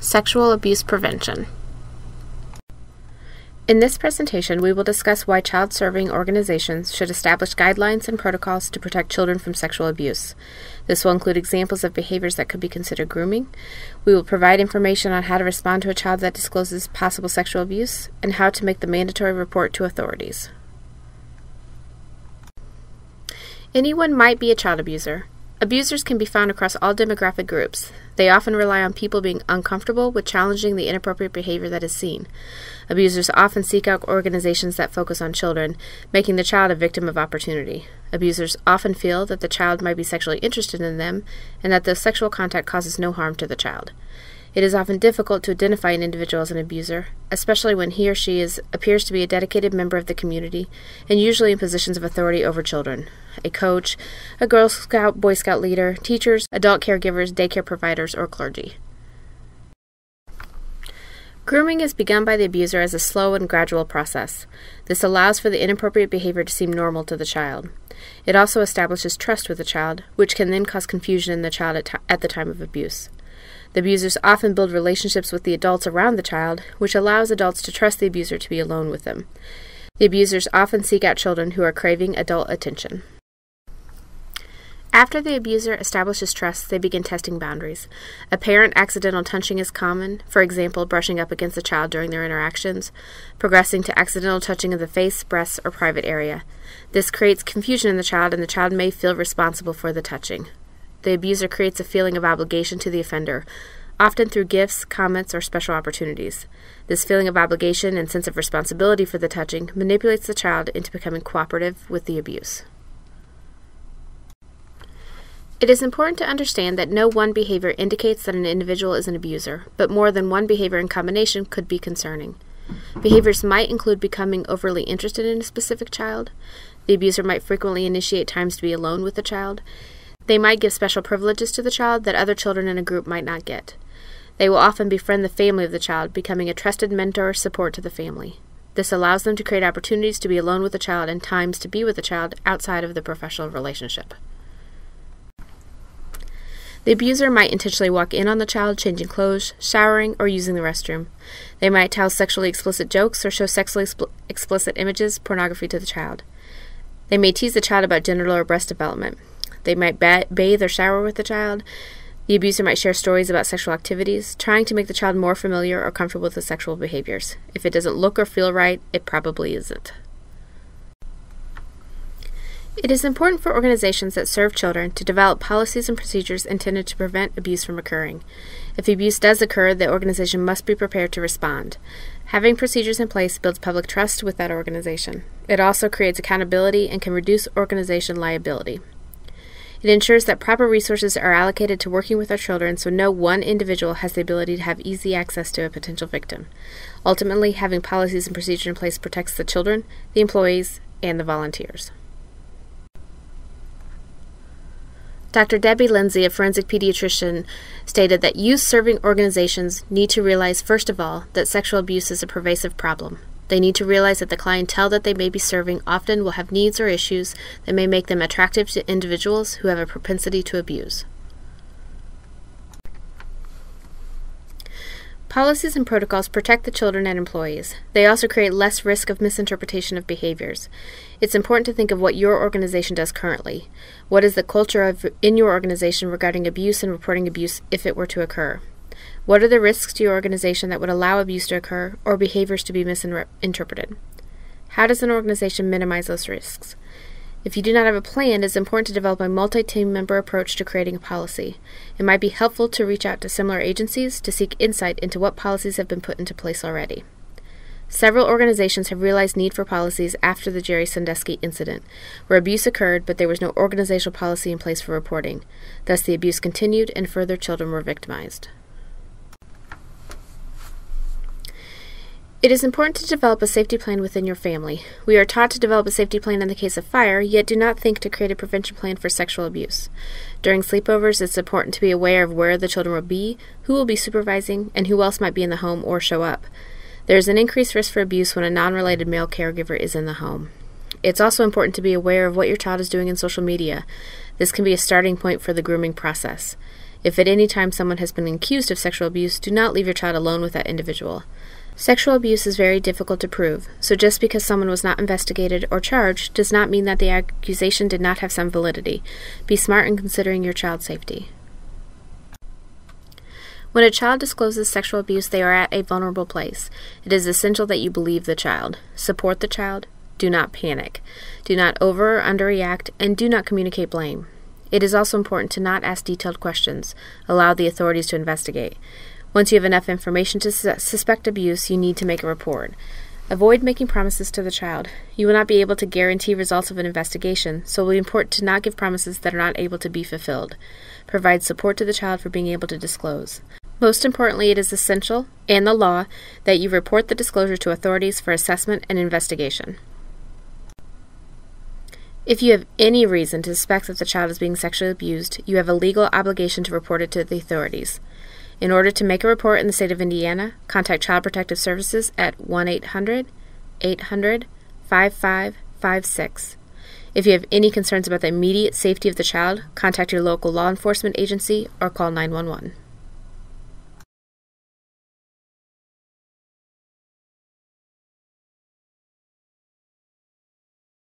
Sexual Abuse Prevention. In this presentation, we will discuss why child serving organizations should establish guidelines and protocols to protect children from sexual abuse. This will include examples of behaviors that could be considered grooming. We will provide information on how to respond to a child that discloses possible sexual abuse and how to make the mandatory report to authorities. Anyone might be a child abuser. Abusers can be found across all demographic groups. They often rely on people being uncomfortable with challenging the inappropriate behavior that is seen. Abusers often seek out organizations that focus on children, making the child a victim of opportunity. Abusers often feel that the child might be sexually interested in them and that the sexual contact causes no harm to the child. It is often difficult to identify an individual as an abuser, especially when he or she is, appears to be a dedicated member of the community and usually in positions of authority over children a coach, a Girl Scout, Boy Scout leader, teachers, adult caregivers, daycare providers, or clergy. Grooming is begun by the abuser as a slow and gradual process. This allows for the inappropriate behavior to seem normal to the child. It also establishes trust with the child, which can then cause confusion in the child at, at the time of abuse. The abusers often build relationships with the adults around the child, which allows adults to trust the abuser to be alone with them. The abusers often seek out children who are craving adult attention. After the abuser establishes trust, they begin testing boundaries. Apparent accidental touching is common, for example, brushing up against a child during their interactions, progressing to accidental touching of the face, breasts, or private area. This creates confusion in the child, and the child may feel responsible for the touching the abuser creates a feeling of obligation to the offender, often through gifts, comments, or special opportunities. This feeling of obligation and sense of responsibility for the touching manipulates the child into becoming cooperative with the abuse. It is important to understand that no one behavior indicates that an individual is an abuser, but more than one behavior in combination could be concerning. Behaviors might include becoming overly interested in a specific child. The abuser might frequently initiate times to be alone with the child. They might give special privileges to the child that other children in a group might not get. They will often befriend the family of the child, becoming a trusted mentor or support to the family. This allows them to create opportunities to be alone with the child and times to be with the child outside of the professional relationship. The abuser might intentionally walk in on the child changing clothes, showering, or using the restroom. They might tell sexually explicit jokes or show sexually expl- explicit images, pornography to the child. They may tease the child about genital or breast development. They might ba- bathe or shower with the child. The abuser might share stories about sexual activities, trying to make the child more familiar or comfortable with the sexual behaviors. If it doesn't look or feel right, it probably isn't. It is important for organizations that serve children to develop policies and procedures intended to prevent abuse from occurring. If abuse does occur, the organization must be prepared to respond. Having procedures in place builds public trust with that organization. It also creates accountability and can reduce organization liability. It ensures that proper resources are allocated to working with our children so no one individual has the ability to have easy access to a potential victim. Ultimately, having policies and procedures in place protects the children, the employees, and the volunteers. Dr. Debbie Lindsay, a forensic pediatrician, stated that youth serving organizations need to realize, first of all, that sexual abuse is a pervasive problem. They need to realize that the clientele that they may be serving often will have needs or issues that may make them attractive to individuals who have a propensity to abuse. Policies and protocols protect the children and employees. They also create less risk of misinterpretation of behaviors. It's important to think of what your organization does currently. What is the culture of in your organization regarding abuse and reporting abuse if it were to occur? What are the risks to your organization that would allow abuse to occur or behaviors to be misinterpreted? How does an organization minimize those risks? If you do not have a plan, it is important to develop a multi team member approach to creating a policy. It might be helpful to reach out to similar agencies to seek insight into what policies have been put into place already. Several organizations have realized need for policies after the Jerry Sandusky incident, where abuse occurred but there was no organizational policy in place for reporting. Thus, the abuse continued and further children were victimized. It is important to develop a safety plan within your family. We are taught to develop a safety plan in the case of fire, yet do not think to create a prevention plan for sexual abuse. During sleepovers, it's important to be aware of where the children will be, who will be supervising, and who else might be in the home or show up. There is an increased risk for abuse when a non related male caregiver is in the home. It's also important to be aware of what your child is doing in social media. This can be a starting point for the grooming process. If at any time someone has been accused of sexual abuse, do not leave your child alone with that individual. Sexual abuse is very difficult to prove, so just because someone was not investigated or charged does not mean that the accusation did not have some validity. Be smart in considering your child's safety. When a child discloses sexual abuse, they are at a vulnerable place. It is essential that you believe the child, support the child, do not panic, do not over or underreact, and do not communicate blame. It is also important to not ask detailed questions. Allow the authorities to investigate. Once you have enough information to su- suspect abuse, you need to make a report. Avoid making promises to the child. You will not be able to guarantee results of an investigation, so it will be important to not give promises that are not able to be fulfilled. Provide support to the child for being able to disclose. Most importantly, it is essential, and the law, that you report the disclosure to authorities for assessment and investigation. If you have any reason to suspect that the child is being sexually abused, you have a legal obligation to report it to the authorities. In order to make a report in the state of Indiana, contact Child Protective Services at 1 800 800 5556. If you have any concerns about the immediate safety of the child, contact your local law enforcement agency or call 911.